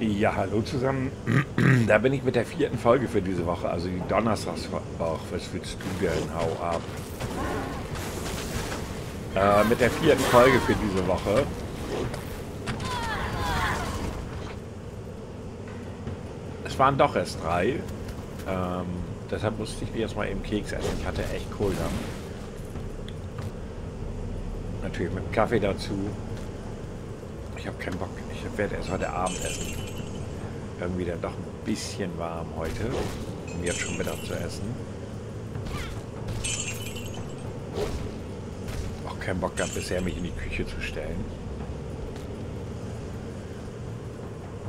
Ja, hallo zusammen. Da bin ich mit der vierten Folge für diese Woche, also die Donnerstagswoche. Was willst du denn? Hau ab. Äh, mit der vierten Folge für diese Woche. Es waren doch erst drei. Ähm, deshalb musste ich mir jetzt mal eben Keks essen. Ich hatte echt Kohldampf. Natürlich mit Kaffee dazu. Ich habe keinen Bock. Ich werde erst heute Abend essen. Irgendwie dann doch ein bisschen warm heute, um jetzt schon Mittag zu essen. Auch keinen Bock gehabt bisher, mich in die Küche zu stellen.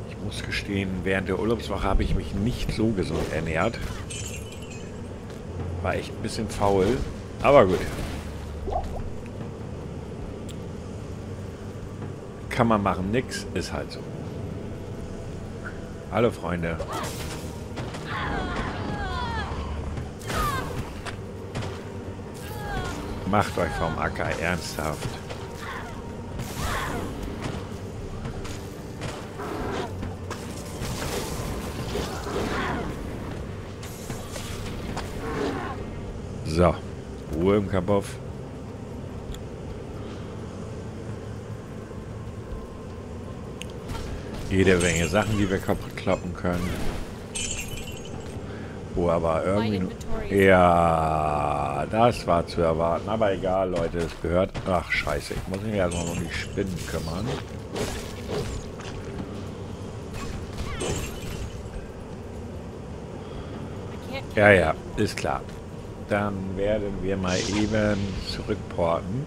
Ich muss gestehen, während der Urlaubswoche habe ich mich nicht so gesund ernährt. War echt ein bisschen faul, aber gut. Kann man machen, nix, ist halt so. Hallo Freunde. Macht euch vom Acker ernsthaft. So, Ruhe im Kabuff. Jede Menge Sachen, die wir kaputt kloppen können. Wo aber irgendwie... Ja, das war zu erwarten. Aber egal, Leute, es gehört... Ach, scheiße. Ich muss mich erstmal um die Spinnen kümmern. Ja, ja, ist klar. Dann werden wir mal eben zurückporten.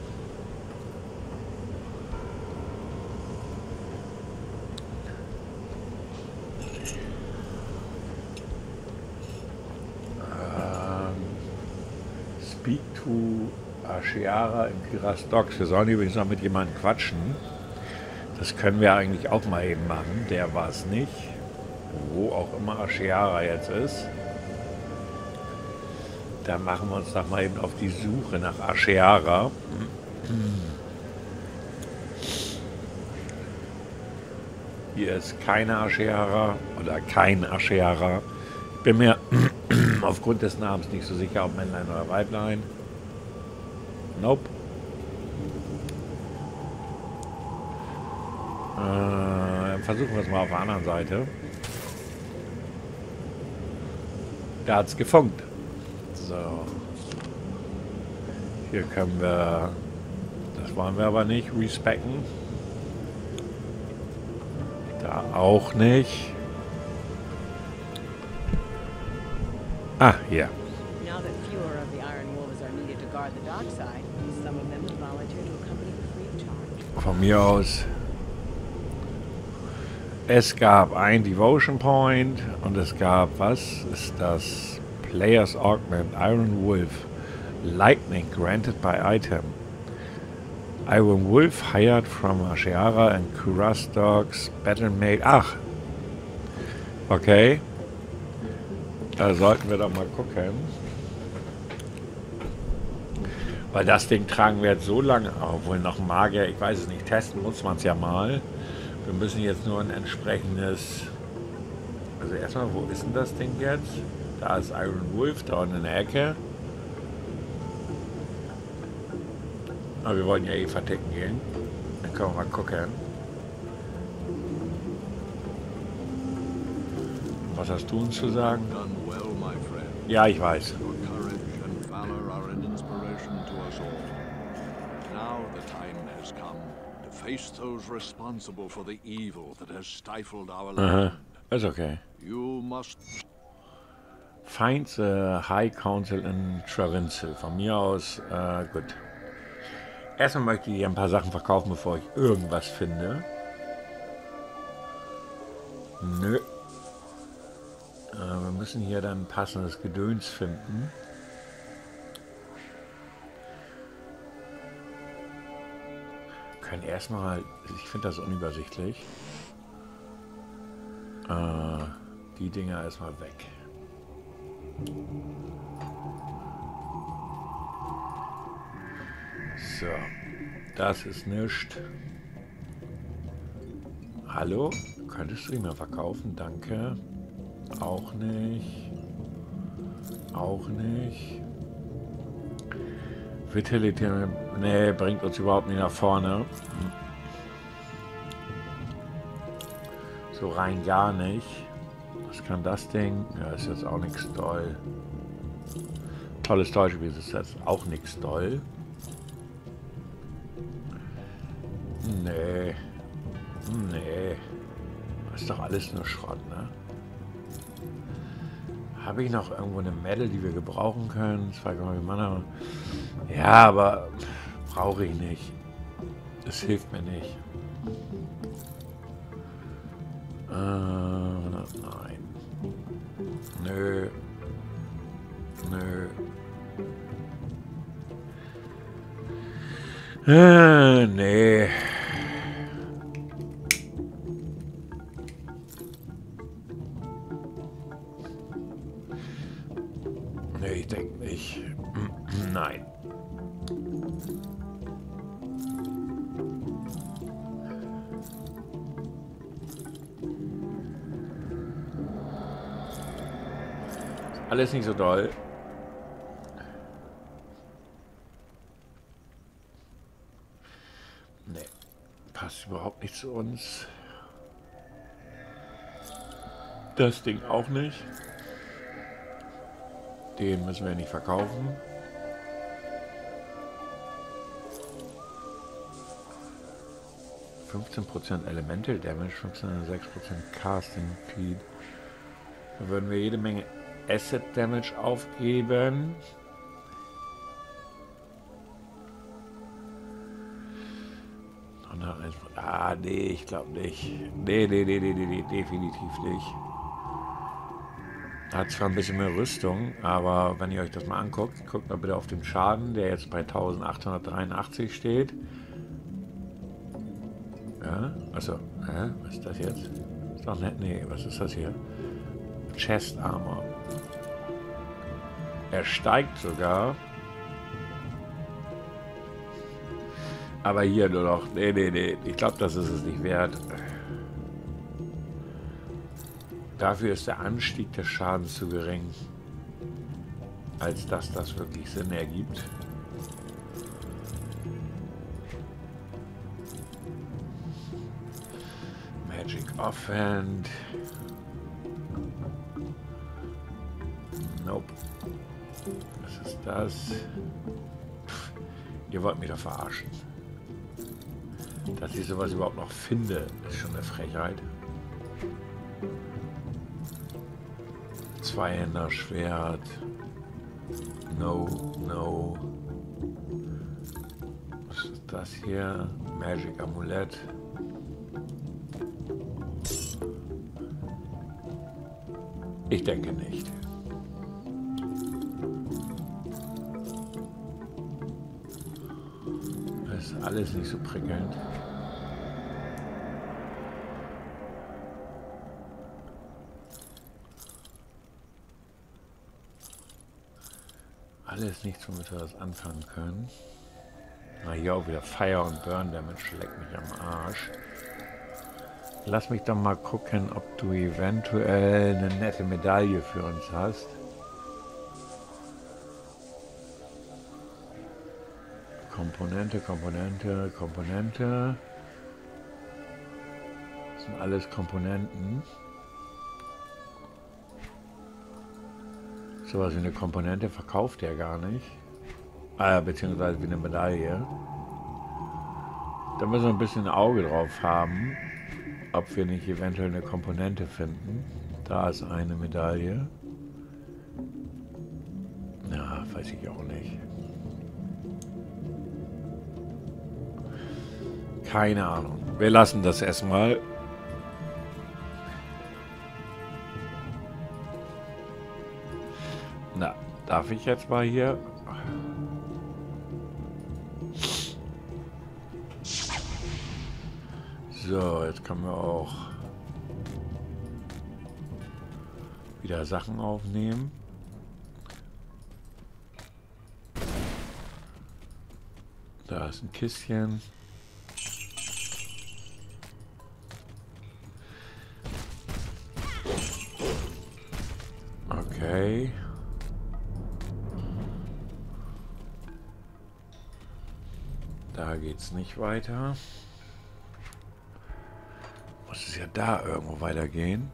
Zu Ashiara in Kirastox. Wir sollen übrigens noch mit jemandem quatschen. Das können wir eigentlich auch mal eben machen. Der war es nicht. Wo auch immer Ashiara jetzt ist. Da machen wir uns doch mal eben auf die Suche nach Ashiara. Hier ist keine Ashiara oder kein Ashiara. Bin mir aufgrund des Namens nicht so sicher, ob Männlein oder Weiblein. Nope. Äh, versuchen wir es mal auf der anderen Seite. Da hat es gefunkt. So. Hier können wir... Das wollen wir aber nicht respekten. Da auch nicht. Ah, hier. Von mir aus. Es gab ein Devotion Point und es gab, was ist das? Players Augment Iron Wolf. Lightning granted by item. Iron Wolf hired from Ashiara and Kuras Dogs Battle Made. Ach. Okay. Da sollten wir doch mal gucken. Weil das Ding tragen wir jetzt so lange, obwohl noch Magier, ich weiß es nicht, testen muss man es ja mal. Wir müssen jetzt nur ein entsprechendes... Also erstmal, wo ist denn das Ding jetzt? Da ist Iron Wolf, da in der Ecke. Aber wir wollen ja eh verticken gehen. Dann können wir mal gucken. Was hast du uns zu sagen? Ja, ich weiß. face those responsible for the evil that has stifled our land. That's okay. You must find the High Council in Travinzel. Von mir aus, äh, gut. Erstmal möchte ich ein paar Sachen verkaufen, bevor ich irgendwas finde. Nö. Müssen hier dann passendes Gedöns finden. können erstmal, ich finde das unübersichtlich, äh, die Dinger erstmal weg. So, das ist nichts. Hallo? könntest du ihn mal verkaufen? Danke. Auch nicht. Auch nicht. Vitality, nee, bringt uns überhaupt nicht nach vorne. So rein gar nicht. Was kann das Ding? Ja, ist jetzt auch nichts doll. Tolles Deutsch, wie ist jetzt auch nichts doll. Nee. Nee. Ist doch alles nur Schrott, ne? Habe ich noch irgendwo eine Medal, die wir gebrauchen können? Zwei Mana. Ja, aber brauche ich nicht. Das hilft mir nicht. Äh, nein. Nö. Nö. Äh. Nee, Nein. Alles nicht so doll. Nee, passt überhaupt nicht zu uns. Das Ding auch nicht. Den müssen wir nicht verkaufen. Prozent Elemental Damage, 15,6% Casting Speed. Da würden wir jede Menge Asset Damage aufgeben. Ah, nee, ich glaube nicht. Nee, nee, nee, nee, nee, definitiv nicht. Hat zwar ein bisschen mehr Rüstung, aber wenn ihr euch das mal anguckt, guckt mal bitte auf den Schaden, der jetzt bei 1883 steht. Ja, also, hä? was ist das jetzt? Ist doch nett, nee, was ist das hier? Chest Armor. Er steigt sogar. Aber hier nur noch. Nee, nee, nee. Ich glaube, das ist es nicht wert. Dafür ist der Anstieg des Schadens zu gering. Als dass das wirklich Sinn ergibt. Offhand. Nope. Was ist das? Pff, ihr wollt mich doch verarschen. Dass ich sowas überhaupt noch finde, ist schon eine Frechheit. Zweihänder Schwert. No, no. Was ist das hier? Magic Amulett. Ich denke nicht. Das ist alles nicht so prickelnd. Alles nichts, womit wir das anfangen können. Na, hier auch wieder Fire und Burn Damage leckt mich am Arsch. Lass mich doch mal gucken, ob du eventuell eine nette Medaille für uns hast. Komponente, Komponente, Komponente. Das sind alles Komponenten. Sowas wie eine Komponente verkauft er gar nicht. Ah, beziehungsweise wie eine Medaille. Da müssen wir ein bisschen ein Auge drauf haben, ob wir nicht eventuell eine Komponente finden. Da ist eine Medaille. Ja, weiß ich auch nicht. Keine Ahnung. Wir lassen das erstmal. Na, darf ich jetzt mal hier? So, jetzt können wir auch wieder Sachen aufnehmen. Da ist ein Kistchen. Okay. Da geht's nicht weiter. Muss es ja da irgendwo weitergehen.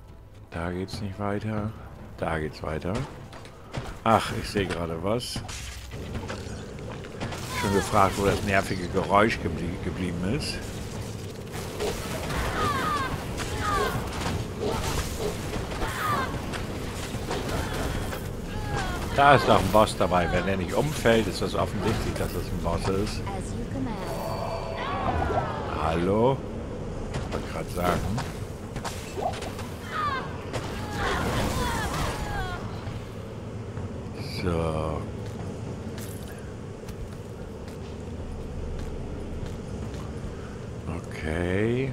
Da geht's nicht weiter. Da geht's weiter. Ach, ich sehe gerade was. Schon gefragt, wo das nervige Geräusch geblie geblieben ist. Da ist noch ein Boss dabei. Wenn er nicht umfällt, ist das offensichtlich, dass es ein Boss ist. Hallo? Wollte gerade sagen. So. Okay.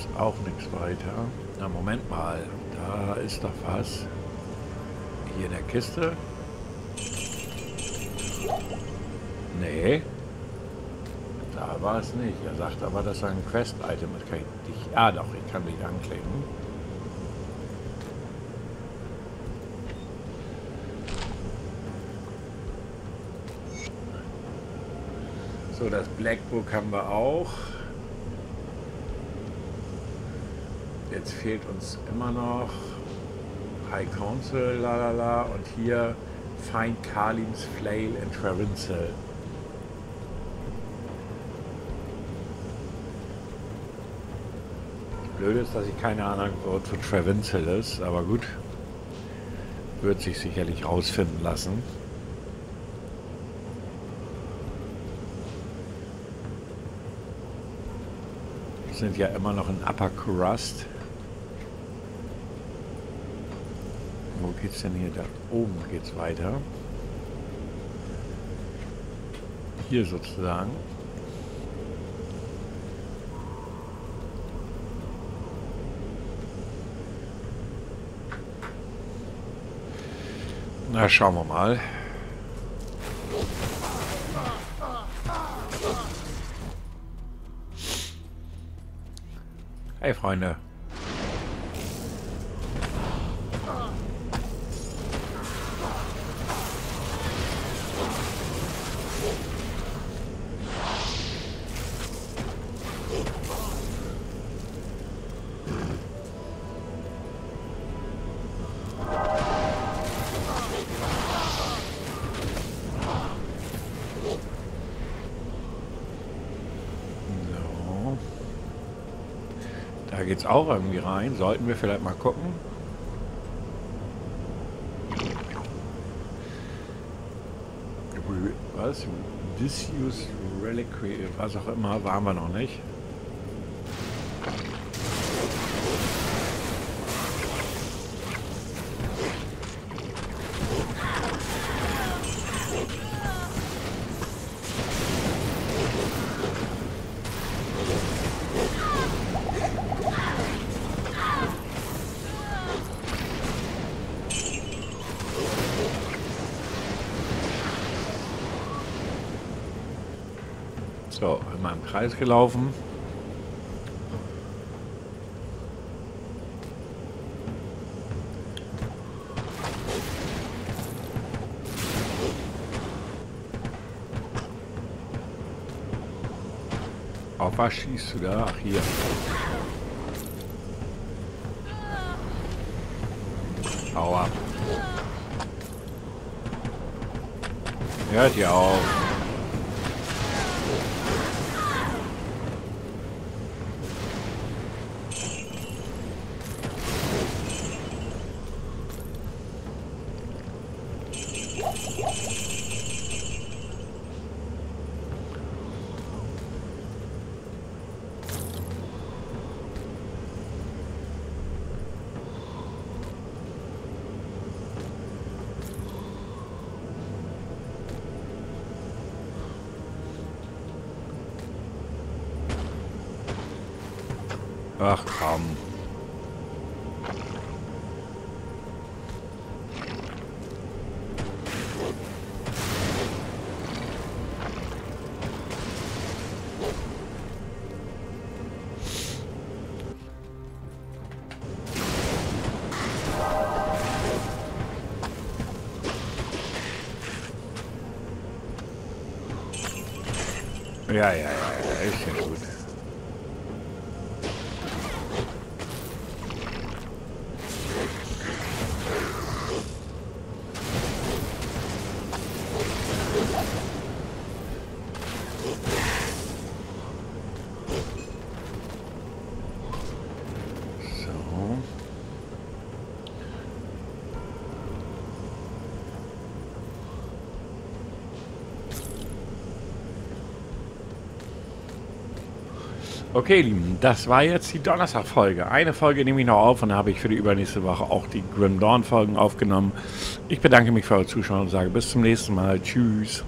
Ist sonst auch nichts weiter. Na, Moment mal. Da ist doch was. Hier in der Kiste. Nee. Da war es nicht. Er sagt aber, dass er ein Quest-Item ist. Ah, doch. Ich kann dich anklicken. So, das Black Book haben wir auch. Jetzt fehlt uns immer noch High Council, lalala, und hier Find Kalims Flail in Travinsel. Blöd ist, dass ich keine Ahnung, wo zu Travinsel ist, aber gut. Wird sich sicherlich rausfinden lassen. Wir sind ja immer noch in Upper Crust. Wo geht's denn hier? Da oben geht's weiter. Hier sozusagen. Na, schauen wir mal. Hey, Freunde. Geht's auch irgendwie rein. Sollten wir vielleicht mal gucken. Was? Disuse Reliquary, was auch immer, waren wir noch nicht. So, immer im Kreis gelaufen. Auf was schießt du da? Ach, hier. Hau ab. Hört ihr auf. Ach komm. Ja, ja, ja, ja, ist ja gut. Okay, Lieben, das war jetzt die Donnerstag-Folge. Eine Folge nehme ich noch auf und habe ich für die übernächste Woche auch die Grim Dawn-Folgen aufgenommen. Ich bedanke mich für eure Zuschauer und sage bis zum nächsten Mal. Tschüss.